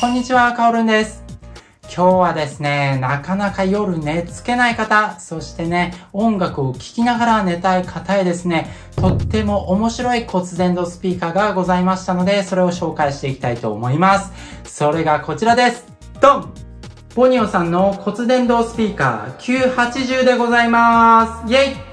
こんにちは、かおるんです。今日はですね、なかなか夜寝つけない方、そしてね、音楽を聴きながら寝たい方へですね、とっても面白い骨伝導スピーカーがございましたので、それを紹介していきたいと思います。それがこちらです。ドンボニオさんの骨伝導スピーカー980でございます。イェイ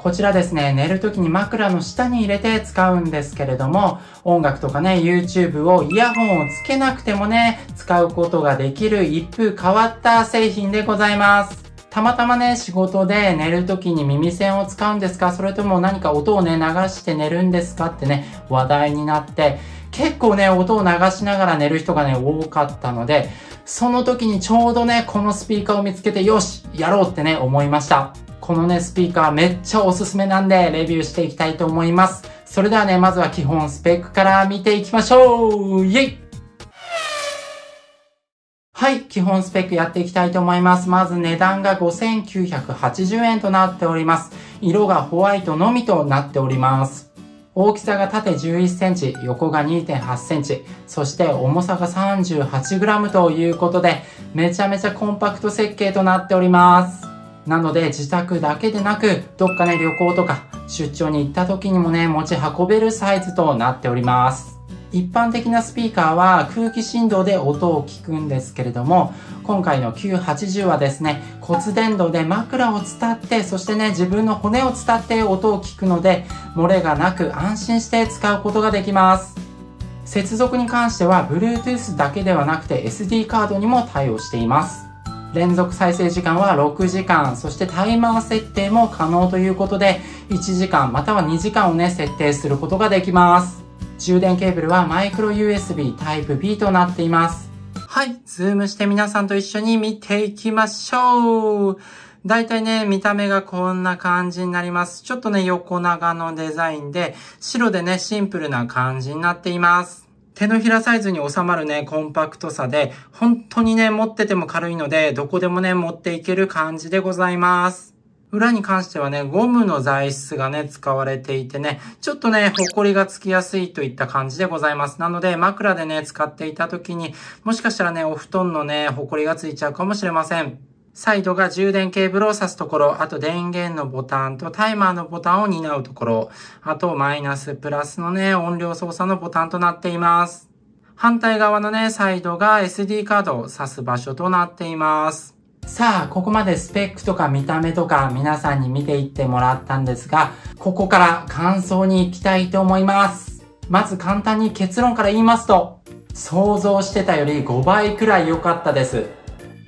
こちらですね、寝るときに枕の下に入れて使うんですけれども、音楽とかね、YouTube をイヤホンをつけなくてもね、使うことができる一風変わった製品でございます。たまたまね、仕事で寝るときに耳栓を使うんですかそれとも何か音をね、流して寝るんですかってね、話題になって、結構ね、音を流しながら寝る人がね、多かったので、その時にちょうどね、このスピーカーを見つけて、よしやろうってね、思いました。このね、スピーカーめっちゃおすすめなんで、レビューしていきたいと思います。それではね、まずは基本スペックから見ていきましょうイェイはい、基本スペックやっていきたいと思います。まず値段が5980円となっております。色がホワイトのみとなっております。大きさが縦11センチ、横が2.8センチ、そして重さが 38g ということで、めちゃめちゃコンパクト設計となっております。なので自宅だけでなく、どっかね旅行とか出張に行った時にもね、持ち運べるサイズとなっております。一般的なスピーカーは空気振動で音を聞くんですけれども、今回の980はですね、骨伝導で枕を伝って、そしてね、自分の骨を伝って音を聞くので、漏れがなく安心して使うことができます。接続に関しては Bluetooth だけではなくて SD カードにも対応しています。連続再生時間は6時間、そしてタイマー設定も可能ということで、1時間または2時間をね、設定することができます。充電ケーブルはマイクロ USB Type B となっています。はい、ズームして皆さんと一緒に見ていきましょう。だいたいね、見た目がこんな感じになります。ちょっとね、横長のデザインで、白でね、シンプルな感じになっています。手のひらサイズに収まるね、コンパクトさで、本当にね、持ってても軽いので、どこでもね、持っていける感じでございます。裏に関してはね、ゴムの材質がね、使われていてね、ちょっとね、ホコリがつきやすいといった感じでございます。なので、枕でね、使っていた時に、もしかしたらね、お布団のね、ホコリがついちゃうかもしれません。サイドが充電ケーブルを挿すところ、あと電源のボタンとタイマーのボタンを担うところ、あとマイナスプラスのね、音量操作のボタンとなっています。反対側のね、サイドが SD カードを挿す場所となっています。さあ、ここまでスペックとか見た目とか皆さんに見ていってもらったんですが、ここから感想に行きたいと思います。まず簡単に結論から言いますと、想像してたより5倍くらい良かったです。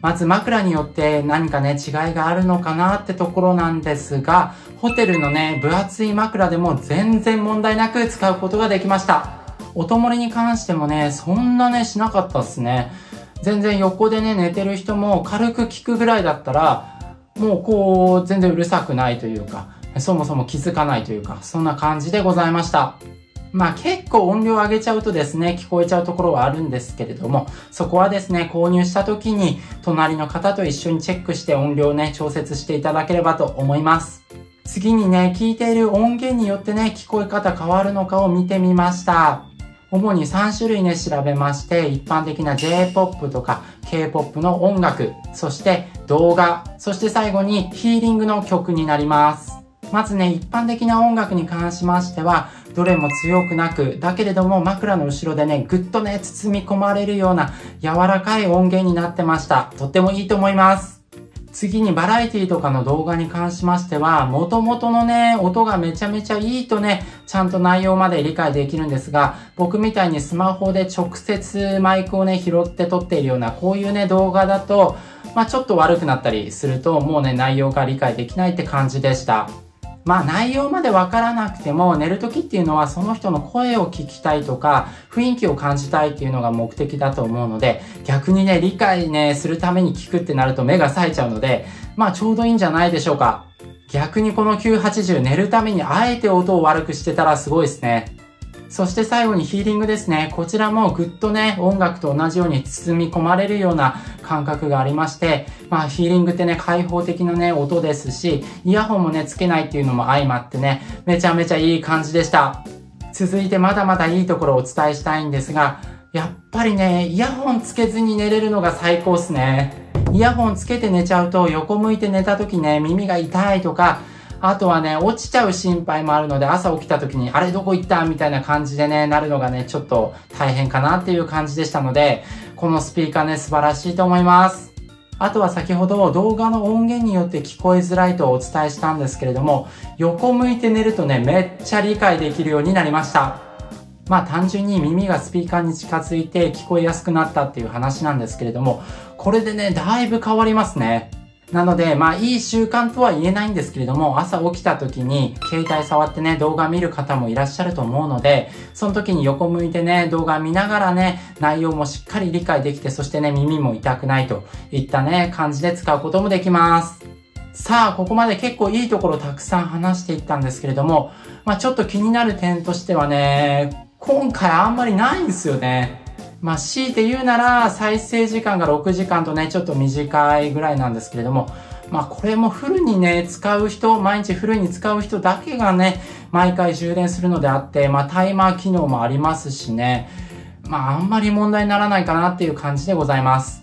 まず枕によって何かね、違いがあるのかなってところなんですが、ホテルのね、分厚い枕でも全然問題なく使うことができました。音漏れに関してもね、そんなね、しなかったっすね。全然横でね、寝てる人も軽く聞くぐらいだったら、もうこう、全然うるさくないというか、そもそも気づかないというか、そんな感じでございました。まあ結構音量上げちゃうとですね、聞こえちゃうところはあるんですけれども、そこはですね、購入した時に隣の方と一緒にチェックして音量をね、調節していただければと思います。次にね、聞いている音源によってね、聞こえ方変わるのかを見てみました。主に3種類ね、調べまして、一般的な J-POP とか K-POP の音楽、そして動画、そして最後にヒーリングの曲になります。まずね、一般的な音楽に関しましては、どれも強くなく、だけれども枕の後ろでね、ぐっとね、包み込まれるような柔らかい音源になってました。とってもいいと思います。次にバラエティとかの動画に関しましては、元々のね、音がめちゃめちゃいいとね、ちゃんと内容まで理解できるんですが、僕みたいにスマホで直接マイクをね、拾って撮っているような、こういうね、動画だと、まあちょっと悪くなったりすると、もうね、内容が理解できないって感じでした。まあ内容までわからなくても寝る時っていうのはその人の声を聞きたいとか雰囲気を感じたいっていうのが目的だと思うので逆にね理解ねするために聞くってなると目が冴えちゃうのでまあちょうどいいんじゃないでしょうか。逆にこの980寝るためにあえて音を悪くしてたらすごいですね。そして最後にヒーリングですね。こちらもぐっとね、音楽と同じように包み込まれるような感覚がありまして、まあヒーリングってね、開放的なね、音ですし、イヤホンもね、つけないっていうのも相まってね、めちゃめちゃいい感じでした。続いてまだまだいいところをお伝えしたいんですが、やっぱりね、イヤホンつけずに寝れるのが最高っすね。イヤホンつけて寝ちゃうと横向いて寝た時ね、耳が痛いとか、あとはね、落ちちゃう心配もあるので、朝起きた時に、あれどこ行った？みたいな感じでね、なるのがね、ちょっと大変かなっていう感じでしたので、このスピーカーね、素晴らしいと思います。あとは先ほど動画の音源によって聞こえづらいとお伝えしたんですけれども、横向いて寝るとね、めっちゃ理解できるようになりました。まあ単純に耳がスピーカーに近づいて聞こえやすくなったっていう話なんですけれども、これでね、だいぶ変わりますね。なので、まあいい習慣とは言えないんですけれども、朝起きた時に携帯触ってね、動画見る方もいらっしゃると思うので、その時に横向いてね、動画見ながらね、内容もしっかり理解できて、そしてね、耳も痛くないといったね、感じで使うこともできます。さあ、ここまで結構いいところたくさん話していったんですけれども、まあちょっと気になる点としてはね、今回あんまりないんですよね。まあ、強いて言うなら、再生時間が6時間とね、ちょっと短いぐらいなんですけれども、まあ、これもフルにね、使う人、毎日フルに使う人だけがね、毎回充電するのであって、まあ、タイマー機能もありますしね、まあ、あんまり問題にならないかなっていう感じでございます。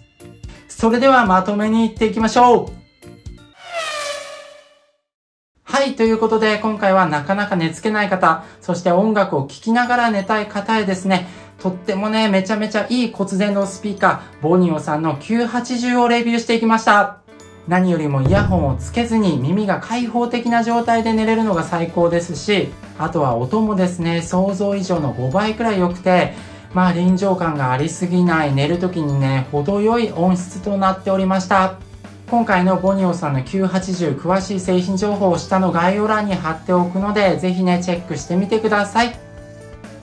それではまとめに行っていきましょうはい、ということで今回はなかなか寝つけない方、そして音楽を聴きながら寝たい方へですね、とってもね、めちゃめちゃいい骨伝導スピーカー、ボニオさんの980をレビューしていきました。何よりもイヤホンをつけずに耳が開放的な状態で寝れるのが最高ですし、あとは音もですね、想像以上の5倍くらい良くて、まあ臨場感がありすぎない寝る時にね、程よい音質となっておりました。今回のボニオさんの980詳しい製品情報を下の概要欄に貼っておくので、ぜひね、チェックしてみてください。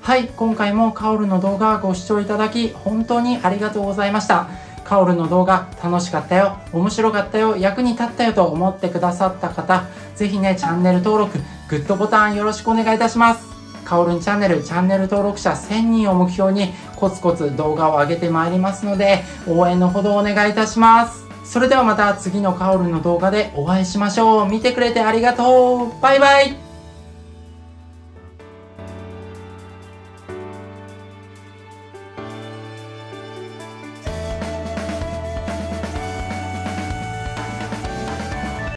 はい、今回もカオルの動画ご視聴いただき本当にありがとうございました。カオルの動画楽しかったよ、面白かったよ、役に立ったよと思ってくださった方、ぜひね、チャンネル登録、グッドボタンよろしくお願いいたします。カオルンチャンネル、チャンネル登録者1000人を目標にコツコツ動画を上げてまいりますので、応援のほどお願いいたします。それではまた次のカオルの動画でお会いしましょう。見てくれてありがとうバイバイ